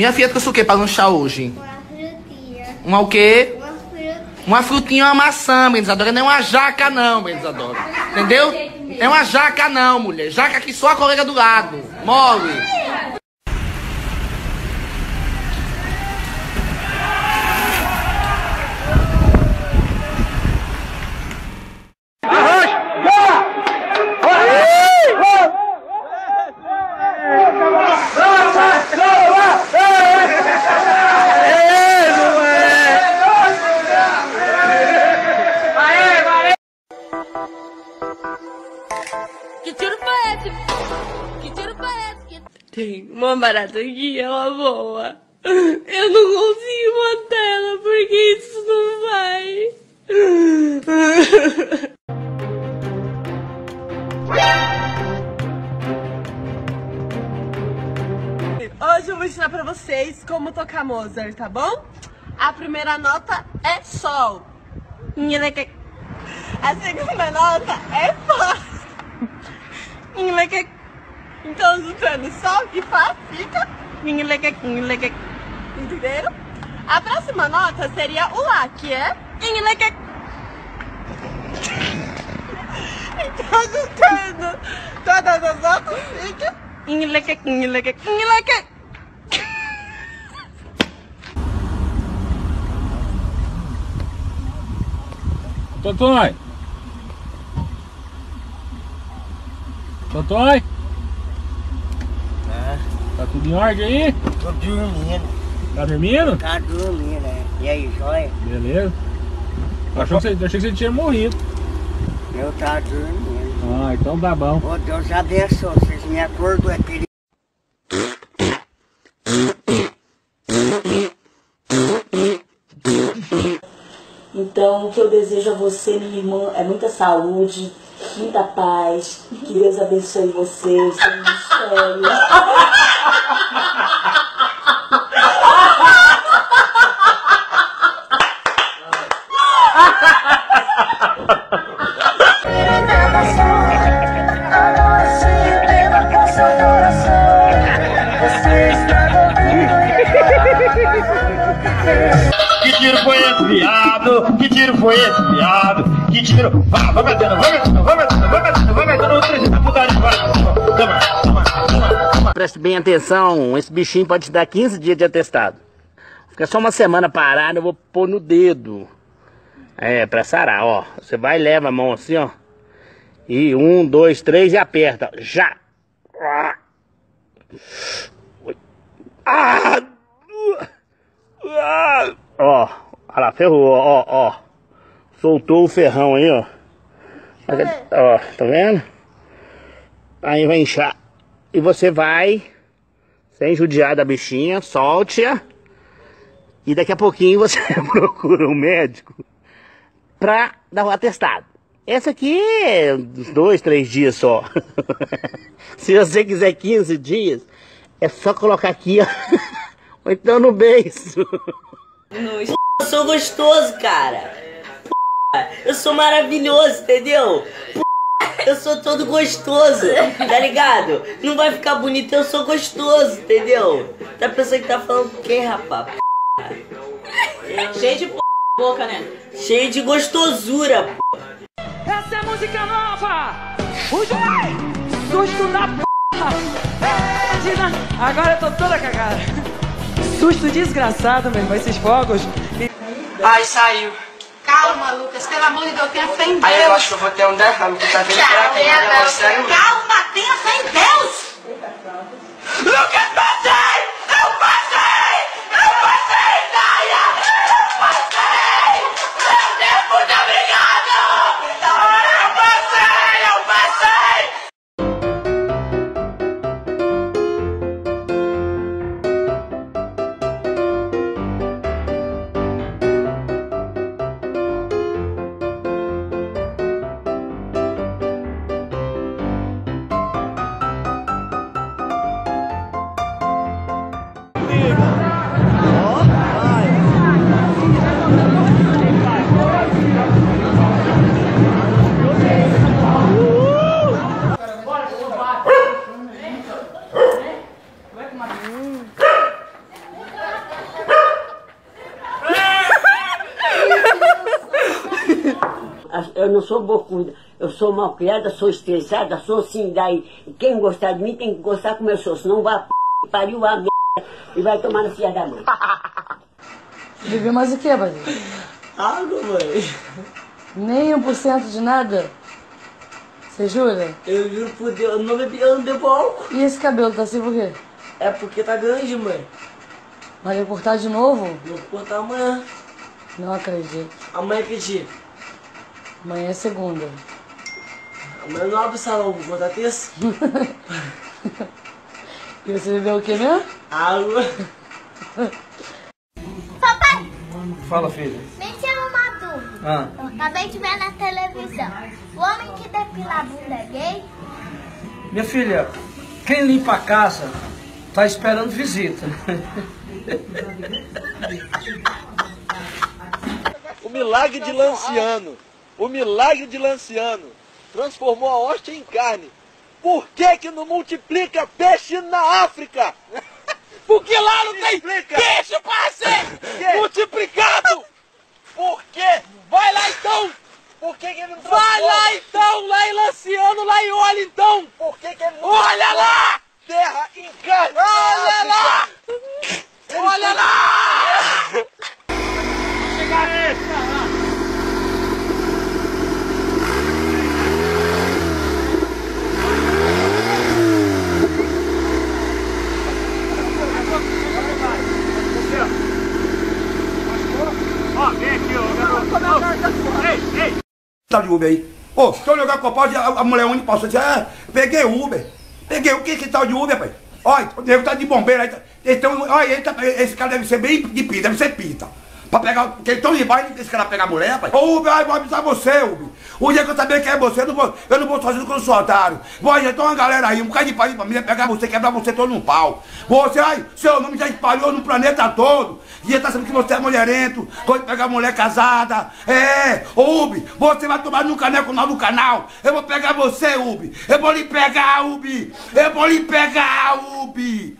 Minha filha trouxe o que pra lanchar hoje? Uma frutinha. Uma o quê? Uma frutinha. Uma frutinha uma maçã, Benisadora. Não é uma jaca, não, Benisadora. Entendeu? É uma jaca, não, mulher. Jaca aqui só a colega do lado. Mole. Que tiro foi esse? Que tiro foi esse? Que... Tem uma barata aqui, ela voa. Eu não consigo matar ela porque isso não vai. Hoje eu vou ensinar pra vocês como tocar Mozart, tá bom? A primeira nota é Sol. A segunda nota é Fá. Então, juntando Sol e Fá, fica... Entenderam? A próxima nota seria o Lá, que é... Então, juntando todas as notas, fica... Totói! Totói! Tá tudo em ordem aí? Tô dormindo, Tá dormindo? tá dormindo, né? E aí, joia? Beleza. Achou que você, achei que você tinha morrido. Eu tava dormindo. Ah, então tá bom. Ô, Deus abençoe, vocês me acordou, é perigo. Então, o que eu desejo a você, minha irmã, é muita saúde, muita paz, que Deus abençoe vocês, seu ministério. Que tiro foi esse, viado? Que tiro foi esse, viado? Que tiro. Vai, vai metendo, vai metendo, vai metendo, vai metendo, vai metendo o três da putaria, vai. Toma, toma, toma, toma. Preste bem atenção, esse bichinho pode te dar 15 dias de atestado. Fica só uma semana parado, eu vou pôr no dedo. É, pra sarar, ó. Você vai e leva a mão assim, ó. E um, dois, três e aperta. Já! Ah! Ah! Ah! Ó, olha lá, ferrou, ó, ó. Soltou o ferrão aí, ó. Ó, tá vendo? Aí vai inchar. E você vai, sem judiar da bichinha, solte-a. E daqui a pouquinho você procura um médico pra dar o atestado. Essa aqui é uns dois, três dias só. Se você quiser 15 dias, é só colocar aqui, ó. Ou então no beijo. Eu sou gostoso, cara. Eu sou maravilhoso, entendeu? Eu sou todo gostoso, tá ligado? Não vai ficar bonito, eu sou gostoso, entendeu? Tá pensando que tá falando o quê, rapaz? Cheio de p... boca, né? Cheio de gostosura, p. Essa é música nova! O! Susto na p... Agora eu tô toda cagada. Susto desgraçado, meu irmão, esses fogos. Ai, saiu. Calma, Lucas, pelo amor de Deus, tenha fé em Deus. Aí eu acho que eu vou ter um derrame, que tá vindo pra negócio sério. Calma, tenha fé em Deus! Lucas, passei! Eu não sou bocuda, eu sou mal criada, sou estressada, sou assim daí. Quem gostar de mim tem que gostar como eu sou, senão vai p... pariu a merda e vai tomar no fia da mãe. Bebeu mais o que, Badia? Água, mãe. Nem um por cento de nada? Você jura? Eu juro por Deus, eu não bebi, eu não bebo álcool. E esse cabelo tá assim por quê? É porque tá grande, mãe. Vai lhe cortar de novo? Vou cortar amanhã. Não acredito. Amanhã que dia? Amanhã é segunda. Amanhã não abro o salão, vou cortar terça. E você bebeu o que mesmo? Água. Papai, Fala, filha. me tira uma dúvida. Ah, Eu acabei de ver na televisão. O homem que depila a bunda é gay? Minha filha, quem limpa a casa tá esperando visita. O milagre de Lanciano, o milagre de Lanciano transformou a hóstia em carne. Por que que não multiplica peixe na África? Porque lá não tem peixe para ser multiplicado! Por quê? Vai lá então! Por que, que ele não Vai lá então, lá em Lanciano, lá e olha então! Por que, que ele não Olha lá! Terra em carne! Olha lá! Olha lá! Chegar nesse, Ó, vem aqui, ó, garoto. Ei, ei. Tá de Uber aí. Ô, deixa eu jogar com a pau, a, a mulher onde passou, disse, é, peguei Uber. Peguei o que que tal de Uber, pai? Olha, o nego tá de bombeiro aí. tá- Então, olha, ele tá, esse cara deve ser bem de pita, deve ser pita. Pra pegar, ele tão de baixo, esse cara pegar a mulher, pai. Ô, Uber, ai, vou avisar você, Uber. O dia que eu saber quem é você, eu não vou, eu não vou sozinho quando sou otário. Vou ajeitar uma galera aí, um bocado de país pra mim, pegar você, quebrar você todo num pau. Você, ai, seu nome já espalhou no planeta todo. E tá sabendo que você é mulherento, pode pegar mulher casada. É, Ubi, você vai tomar no caneco não no canal. Eu vou pegar você, Ubi. Eu vou lhe pegar, Ubi. Eu vou lhe pegar, Ubi.